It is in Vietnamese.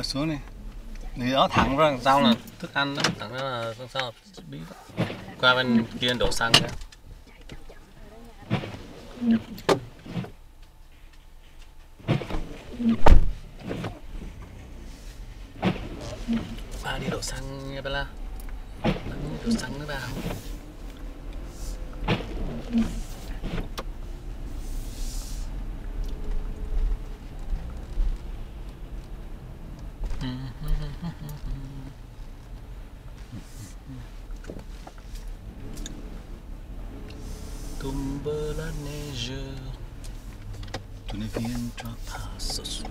rồi, xuống đi. Thì đó thẳng ra đằng sau là thức ăn đó. Thẳng ra là đằng sau là bí qua bên kia đổ xăng đó ba đi đổ xăng nha Bella Ba đi đổ xăng nữa vào Tombe la neige. Tous les viennent pas à ce soir